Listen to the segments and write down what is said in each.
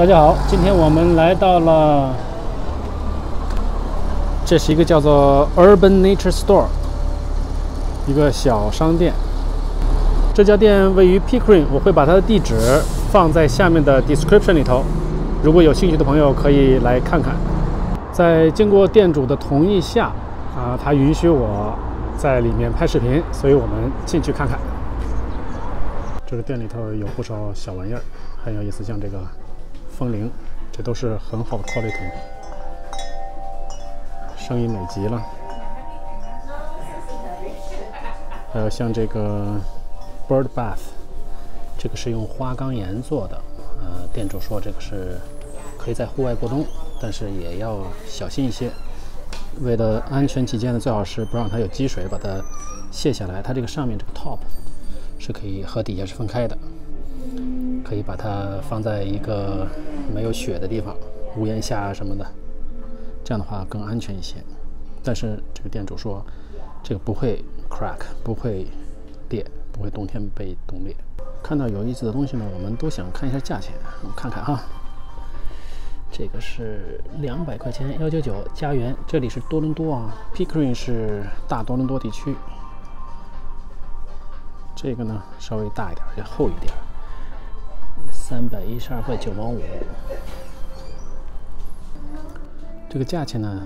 大家好，今天我们来到了，这是一个叫做 Urban Nature Store，一个小商店。这家店位于 Pickering，我会把它的地址放在下面的 description 里头，如果有兴趣的朋友可以来看看。在经过店主的同意下，啊，他允许我在里面拍视频，所以我们进去看看。这个店里头有不少小玩意儿，很有意思，像这个风铃，这都是很好的 quality，声音美极了。还有像这个 bird bath，这个是用花岗岩做的，呃，店主说这个是可以在户外过冬。但是也要小心一些，为了安全起见呢，最好是不让它有积水，把它卸下来。它这个上面这个 top 是可以和底下是分开的，可以把它放在一个没有雪的地方，屋檐下什么的，这样的话更安全一些。但是这个店主说，这个不会 crack，不会裂，不会冬天被冻裂。看到有意思的东西呢，我们都想看一下价钱，我们看看哈。这个是两百块钱，幺九九加元。这里是多伦多啊，Pickering 是大多伦多地区。这个呢稍微大一点，要厚一点，三百一十二块九毛五。这个价钱呢，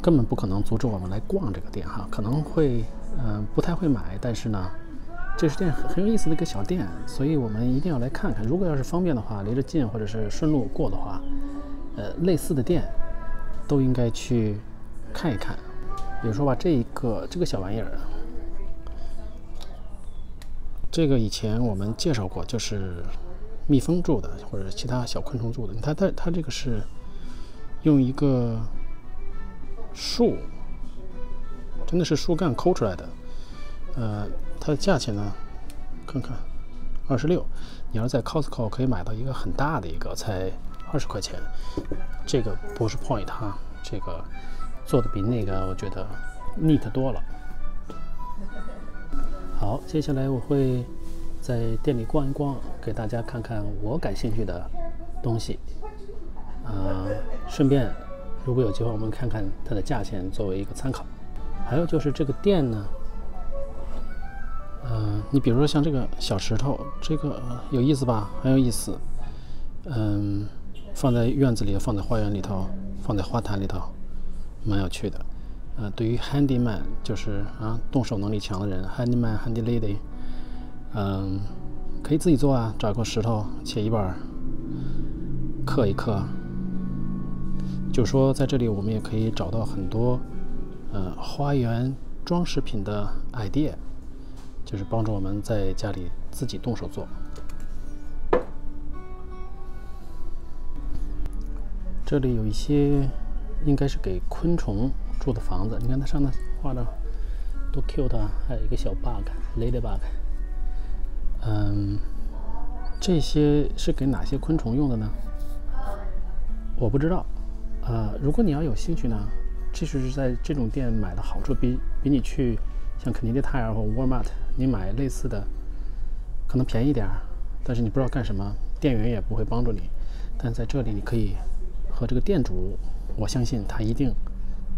根本不可能阻止我们来逛这个店哈。可能会，嗯，不太会买，但是呢，这是店很很有意思的一个小店，所以我们一定要来看看。如果要是方便的话，离着近或者是顺路过的话。呃，类似的店都应该去看一看。比如说吧，这一个这个小玩意儿，这个以前我们介绍过，就是蜜蜂住的，或者其他小昆虫住的。它它它这个是用一个树，真的是树干抠出来的。呃，它的价钱呢，看看二十六。你要在 Costco 可以买到一个很大的一个，才。二十块钱，这个不是 point 哈，这个做的比那个我觉得 neat 多了。好，接下来我会在店里逛一逛，给大家看看我感兴趣的东西。呃，顺便如果有机会，我们看看它的价钱作为一个参考。还有就是这个店呢，嗯，你比如说像这个小石头，这个有意思吧？很有意思，嗯。放在院子里，放在花园里头，放在花坛里头，蛮有趣的。呃，对于 handyman，就是啊，动手能力强的人，handyman，handy lady，嗯，可以自己做啊，找一块石头切一半，刻一刻。就说在这里，我们也可以找到很多呃花园装饰品的 idea，就是帮助我们在家里自己动手做。这里有一些应该是给昆虫住的房子，你看它上面画的多 cute 啊！还有一个小 bug，ladybug。嗯，这些是给哪些昆虫用的呢？我不知道。呃，如果你要有兴趣呢，其实是在这种店买的好处，比比你去像肯尼迪泰尔或 Walmart，你买类似的可能便宜点儿，但是你不知道干什么，店员也不会帮助你。但在这里你可以。和这个店主，我相信他一定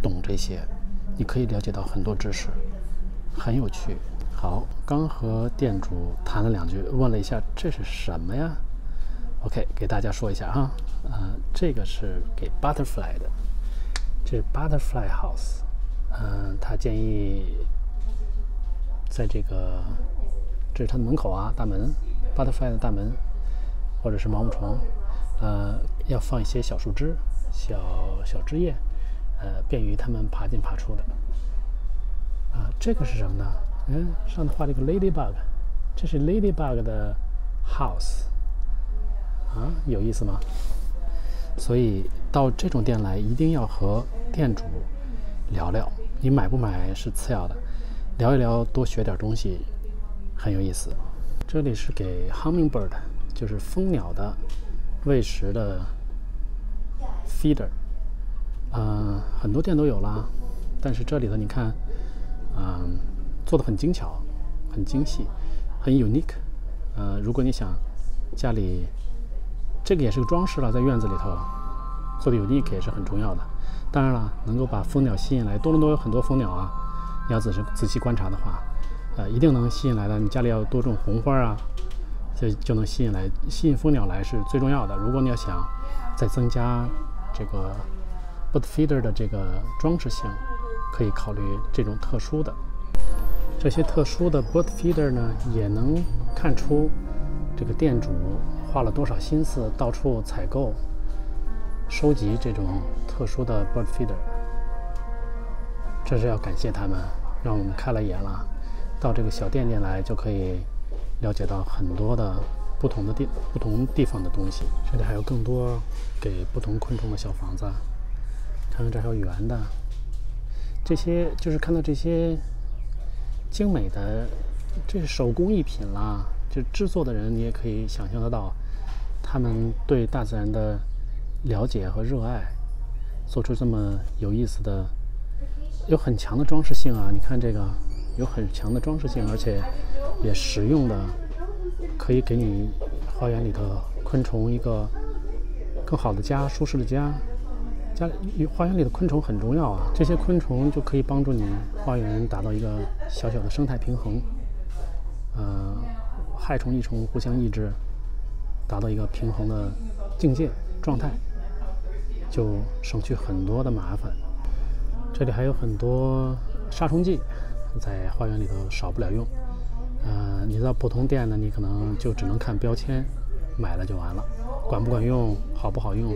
懂这些，你可以了解到很多知识，很有趣。好，刚和店主谈了两句，问了一下这是什么呀？OK，给大家说一下哈，呃，这个是给 Butterfly 的，这是 Butterfly House，嗯，他建议在这个，这是他的门口啊，大门，Butterfly 的大门，或者是毛毛虫。呃，要放一些小树枝、小小枝叶，呃，便于它们爬进爬出的。啊，这个是什么呢？嗯，上次画了一个 ladybug，这是 ladybug 的 house。啊，有意思吗？所以到这种店来，一定要和店主聊聊。你买不买是次要的，聊一聊，多学点东西，很有意思。这里是给 hummingbird，就是蜂鸟的。喂食的 feeder，嗯，很多店都有啦，但是这里头你看，嗯，做的很精巧，很精细，很 unique。呃，如果你想家里这个也是个装饰了，在院子里头做的 unique 也是很重要的。当然了，能够把蜂鸟吸引来，多伦多有很多蜂鸟啊，你要仔细仔细观察的话，呃，一定能吸引来的。你家里要多种红花啊，就就能吸引来，吸引蜂鸟来是最重要的。如果你要想再增加这个 bird feeder 的这个装饰性，可以考虑这种特殊的。这些特殊的 bird feeder 呢，也能看出这个店主花了多少心思，到处采购、收集这种特殊的 bird feeder。这是要感谢他们，让我们开了眼了。到这个小店店来，就可以了解到很多的不同的地、不同地方的东西。这里还有更多给不同昆虫的小房子，看看这还有圆的。这些就是看到这些。精美的，这是手工艺品啦。就制作的人，你也可以想象得到，他们对大自然的了解和热爱，做出这么有意思的、有很强的装饰性啊！你看这个，有很强的装饰性，而且也实用的，可以给你花园里的昆虫一个更好的家、舒适的家。家里花园里的昆虫很重要啊，这些昆虫就可以帮助你花园达到一个小小的生态平衡，呃，害虫益虫互相抑制，达到一个平衡的境界状态，就省去很多的麻烦。这里还有很多杀虫剂，在花园里头少不了用。呃，你到普通店呢，你可能就只能看标签，买了就完了，管不管用，好不好用？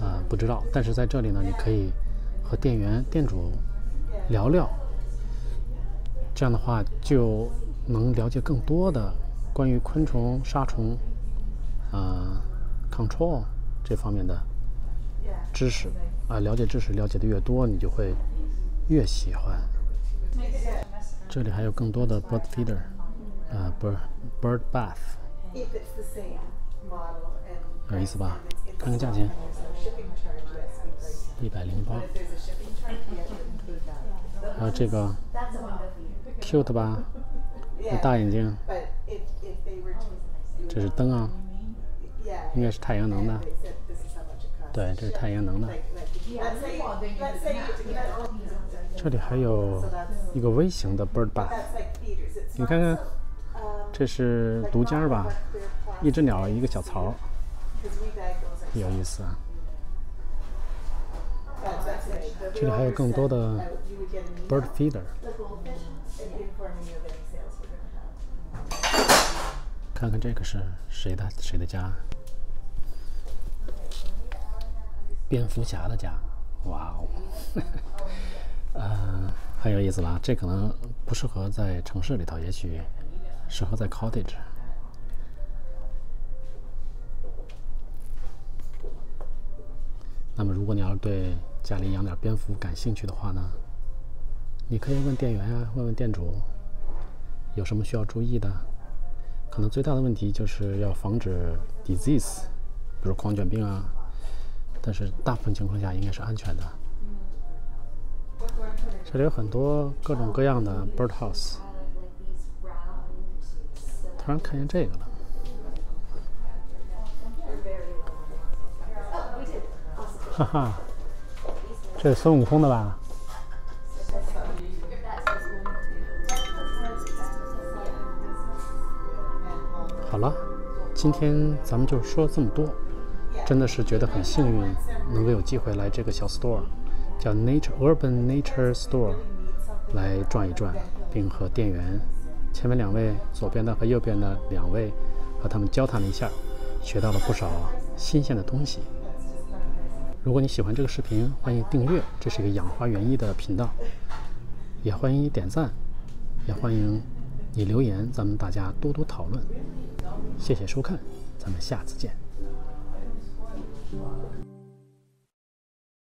呃，不知道，但是在这里呢，你可以和店员、店主聊聊，这样的话就能了解更多的关于昆虫杀虫、呃，control 这方面的知识啊。了解知识了解的越多，你就会越喜欢。这里还有更多的 bird feeder，呃，bird bird bath，有意思吧？看看价钱。一百零八，还有这个 cute 吧，大眼睛，这是灯啊，应该是太阳能的，对，这是太阳能的。这里还有一个微型的 bird bath，你看看，这是独家吧？一只鸟，一个小槽，有意思啊。这里还有更多的 bird feeder。看看这个是谁的谁的家？蝙蝠侠的家，哇哦，呃，很有意思吧？这可能不适合在城市里头，也许适合在 cottage。那么，如果你要是对家里养点蝙蝠感兴趣的话呢，你可以问店员啊，问问店主有什么需要注意的。可能最大的问题就是要防止 disease，比如狂犬病啊。但是大部分情况下应该是安全的。这里有很多各种各样的 bird house。突然看见这个了。哈哈。这是孙悟空的吧？好了，今天咱们就说这么多。真的是觉得很幸运，能够有机会来这个小 store，叫 Nature Urban Nature Store，来转一转，并和店员前面两位左边的和右边的两位和他们交谈了一下，学到了不少新鲜的东西。如果你喜欢这个视频，欢迎订阅，这是一个养花园艺的频道，也欢迎你点赞，也欢迎你留言，咱们大家多多讨论。谢谢收看，咱们下次见。